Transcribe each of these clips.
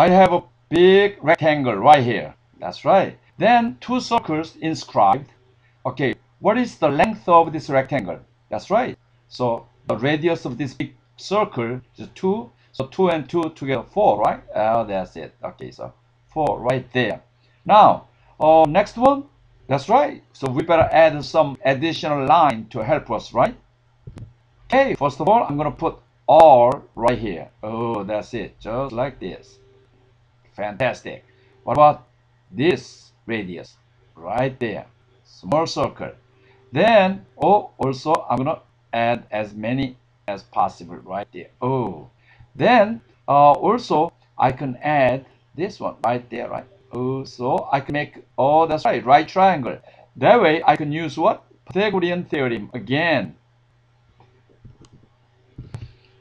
I have a big rectangle right here. That's right. Then two circles inscribed. Okay, what is the length of this rectangle? That's right. So the radius of this big circle is 2. So 2 and 2 together 4, right? Oh, that's it. Okay, so 4 right there. Now, uh, next one. That's right. So we better add some additional line to help us, right? Okay, first of all, I'm going to put R right here. Oh, that's it. Just like this. Fantastic. What about this radius? Right there. Small circle. Then, oh, also, I'm going to add as many as possible right there. Oh, then uh, also I can add this one right there, right? Oh, so I can make, oh, that's right, right triangle. That way I can use what? Pythagorean theorem again.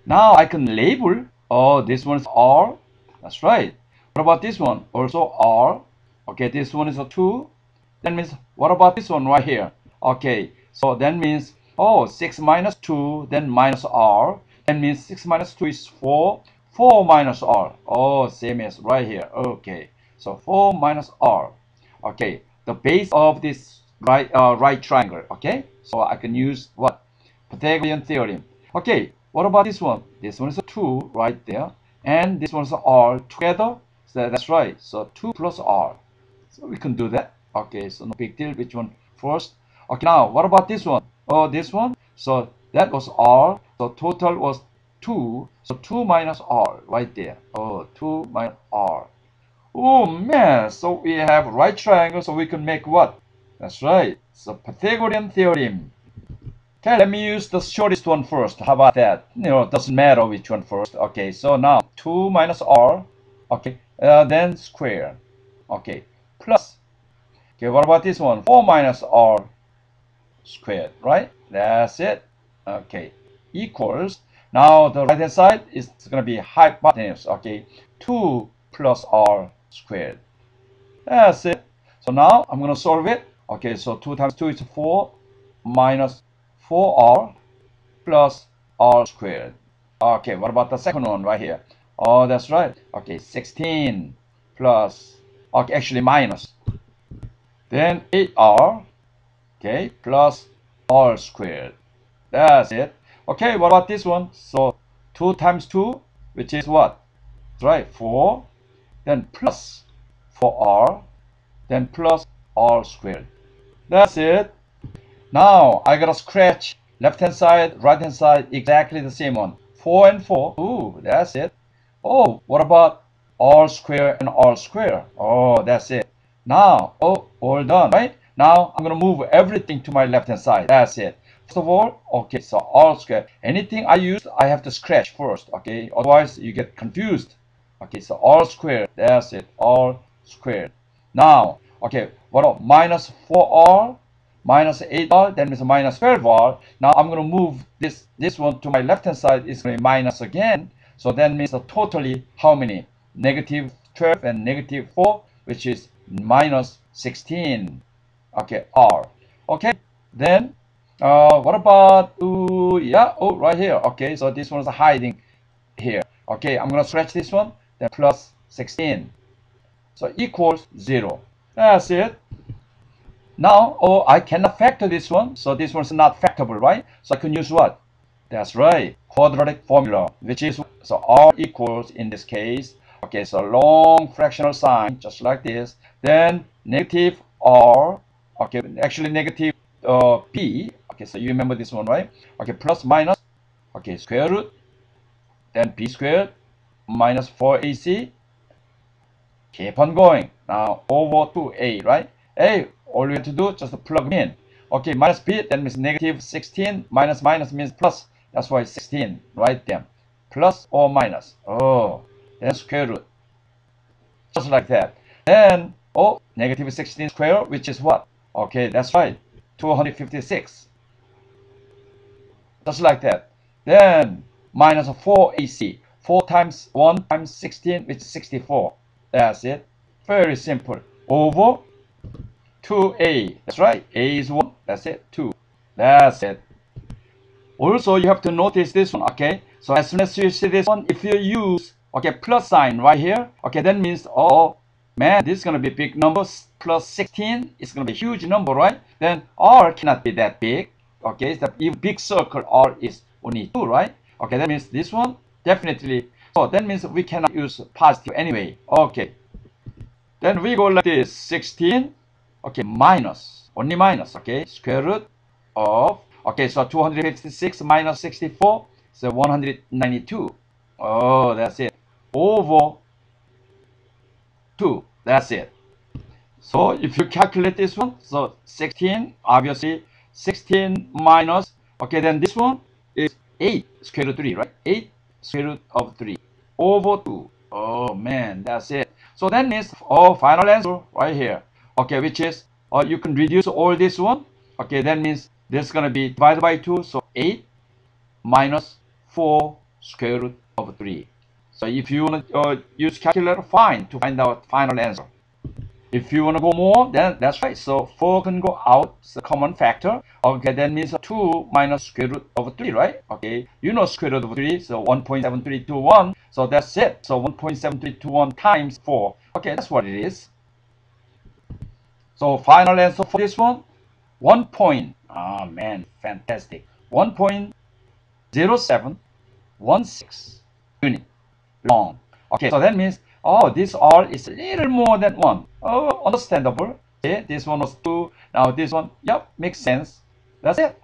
Now I can label, oh, this one's R. That's right. What about this one? Also R. Okay, this one is a 2. That means, what about this one right here? Okay, so that means Oh, 6 minus 2, then minus r. That means 6 minus 2 is 4. 4 minus r. Oh, same as right here. Okay. So 4 minus r. Okay. The base of this right uh, right triangle. Okay. So I can use what? Pythagorean theorem. Okay. What about this one? This one is a 2 right there. And this one is r together. So that's right. So 2 plus r. So we can do that. Okay. So no big deal. Which one first? Okay. Now, what about this one? oh this one so that was r so total was 2 so 2 minus r right there oh 2 minus r oh man so we have right triangle so we can make what that's right so pythagorean theorem okay let me use the shortest one first how about that you know it doesn't matter which one first okay so now 2 minus r okay uh, then square okay plus okay what about this one 4 minus r squared, right? That's it. Okay, equals. Now the right hand side is going to be hypotenuse, okay? 2 plus r squared. That's it. So now I'm going to solve it. Okay, so 2 times 2 is 4 minus 4r plus r squared. Okay, what about the second one right here? Oh, that's right. Okay, 16 plus, okay, actually minus. Then 8r okay plus r squared. That's it. Okay what about this one? So 2 times 2 which is what? That's right 4 then plus 4r then plus r squared. That's it. Now I gotta scratch left hand side right hand side exactly the same one. 4 and 4 ooh that's it oh what about r square and r square oh that's it now oh all done right now I'm going to move everything to my left hand side. That's it. First of all, okay, so all square. Anything I use, I have to scratch first, okay? Otherwise, you get confused. Okay, so all square. That's it. All square. Now, okay, what about minus 4r minus 8r, then it's minus 12r. Now I'm going to move this this one to my left hand side. It's going to be minus again. So that means totally how many? Negative 12 and negative 4, which is minus 16 okay r. Okay then uh, what about uh, yeah oh right here. Okay so this one is hiding here. Okay i'm gonna scratch this one then plus 16 so equals 0 that's it. Now oh i cannot factor this one so this one's not factorable right? So i can use what that's right. Quadratic formula which is so r equals in this case okay so long fractional sign just like this. Then negative r okay actually negative uh, b okay so you remember this one right? Okay plus minus okay square root then b squared minus 4ac keep on going. Now over to a right? A all you have to do just plug in. Okay minus b that means negative 16 minus minus means plus that's why 16 right there plus or minus oh then square root just like that then oh negative 16 square which is what Okay, that's right. 256. Just like that. Then minus 4AC. 4 times 1 times 16, which is 64. That's it. Very simple. Over 2A. That's right. A is 1. That's it. 2. That's it. Also, you have to notice this one, okay? So as soon as you see this one, if you use okay, plus sign right here. Okay, that means, oh, man, this is to be big number. Plus 16 is going to be a huge number, right? Then R cannot be that big. Okay, the big circle R is only 2, right? Okay, that means this one definitely. So that means we cannot use positive anyway. Okay. Then we go like this 16. Okay, minus. Only minus. Okay, square root of. Okay, so 256 minus 64. So 192. Oh, that's it. Over 2. That's it. So if you calculate this one, so 16, obviously 16 minus, okay, then this one is 8 square root 3, right? 8 square root of 3 over 2. Oh man, that's it. So that means, oh, final answer right here. Okay, which is, uh, you can reduce all this one. Okay, that means this is going to be divided by 2. So 8 minus 4 square root of 3. So if you want to uh, use calculator, fine, to find out final answer. If you want to go more, then that's right. So 4 can go out, it's a common factor. Okay, that means 2 minus square root of 3, right? Okay, you know square root of 3, so 1.7321. So that's it. So 1.7321 times 4. Okay, that's what it is. So final answer for this one, 1 point. Oh man, fantastic. 1.0716 unit long. Okay, so that means Oh, this all is a little more than 1. Oh, understandable. Okay, this one was 2. Now this one, yep, makes sense. That's it.